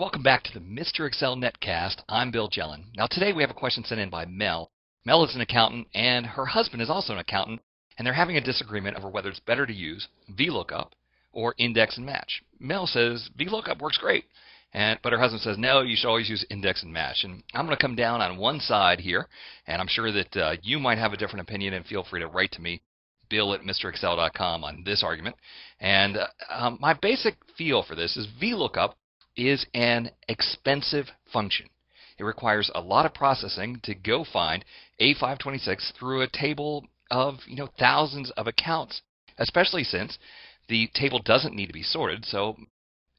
Welcome back to the Mr. Excel Netcast. I'm Bill Jelen. Now, today we have a question sent in by Mel. Mel is an accountant, and her husband is also an accountant, and they're having a disagreement over whether it's better to use VLOOKUP or index and match. Mel says VLOOKUP works great, and but her husband says no, you should always use index and match. And I'm going to come down on one side here, and I'm sure that uh, you might have a different opinion, and feel free to write to me bill at mrexcel.com on this argument. And uh, um, my basic feel for this is VLOOKUP is an expensive function. It requires a lot of processing to go find A526 through a table of you know thousands of accounts, especially since the table doesn't need to be sorted. So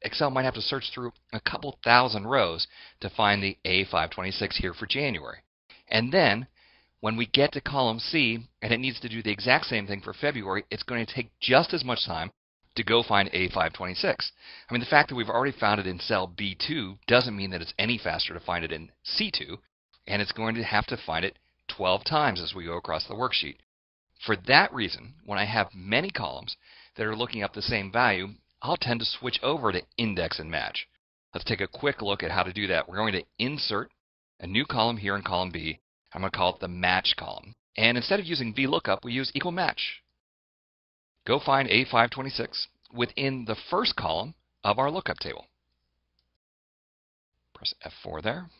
Excel might have to search through a couple thousand rows to find the A526 here for January. And then when we get to column C and it needs to do the exact same thing for February, it's going to take just as much time to go find A526. I mean, the fact that we've already found it in cell B2 doesn't mean that it's any faster to find it in C2, and it's going to have to find it 12 times as we go across the worksheet. For that reason, when I have many columns that are looking up the same value, I'll tend to switch over to index and match. Let's take a quick look at how to do that. We're going to insert a new column here in column B. I'm going to call it the match column. And instead of using VLOOKUP, we use equal match go find A526 within the first column of our lookup table. Press F4 there.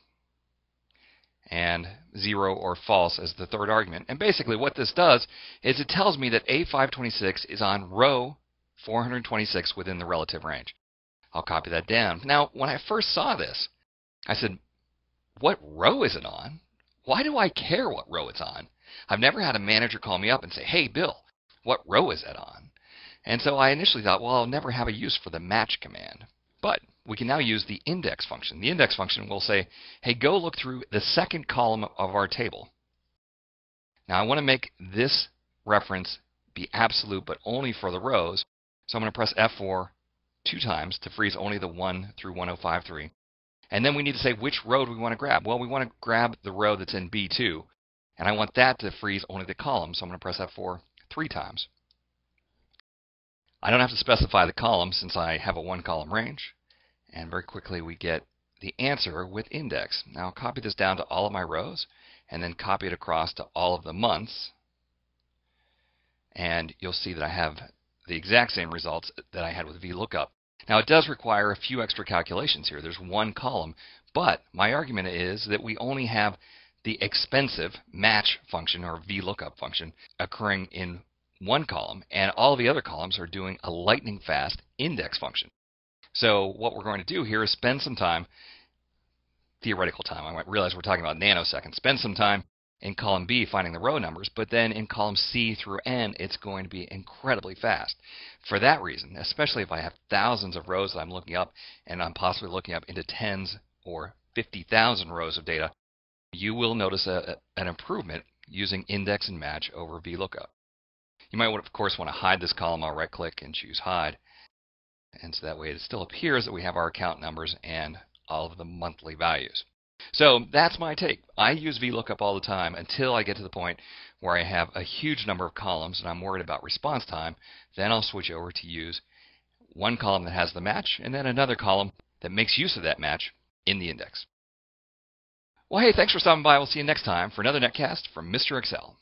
And 0 or false as the third argument. And basically what this does is it tells me that A526 is on row 426 within the relative range. I'll copy that down. Now, when I first saw this, I said, what row is it on? Why do I care what row it's on? I've never had a manager call me up and say, hey, Bill, what row is that on? And so I initially thought, well, I'll never have a use for the match command. But we can now use the index function. The index function will say, hey, go look through the second column of our table. Now I want to make this reference be absolute, but only for the rows. So I'm going to press F4 two times to freeze only the 1 through 1053. And then we need to say which row do we want to grab. Well, we want to grab the row that's in B2, and I want that to freeze only the column. So I'm going to press F4 three times. I don't have to specify the column since I have a one column range. And very quickly we get the answer with index. Now I'll copy this down to all of my rows and then copy it across to all of the months. And you'll see that I have the exact same results that I had with VLOOKUP. Now it does require a few extra calculations here. There's one column, but my argument is that we only have the expensive match function or VLOOKUP function occurring in one column, and all the other columns are doing a lightning fast index function. So what we're going to do here is spend some time, theoretical time, I might realize we're talking about nanoseconds, spend some time in column B finding the row numbers, but then in column C through N, it's going to be incredibly fast. For that reason, especially if I have thousands of rows that I'm looking up, and I'm possibly looking up into tens or 50,000 rows of data, you will notice a, an improvement using index and match over VLOOKUP. You might, of course, want to hide this column. I'll right-click and choose Hide. And so that way it still appears that we have our account numbers and all of the monthly values. So that's my take. I use VLOOKUP all the time until I get to the point where I have a huge number of columns and I'm worried about response time. Then I'll switch over to use one column that has the match and then another column that makes use of that match in the index. Well, hey, thanks for stopping by. We'll see you next time for another netcast from Mr. Excel.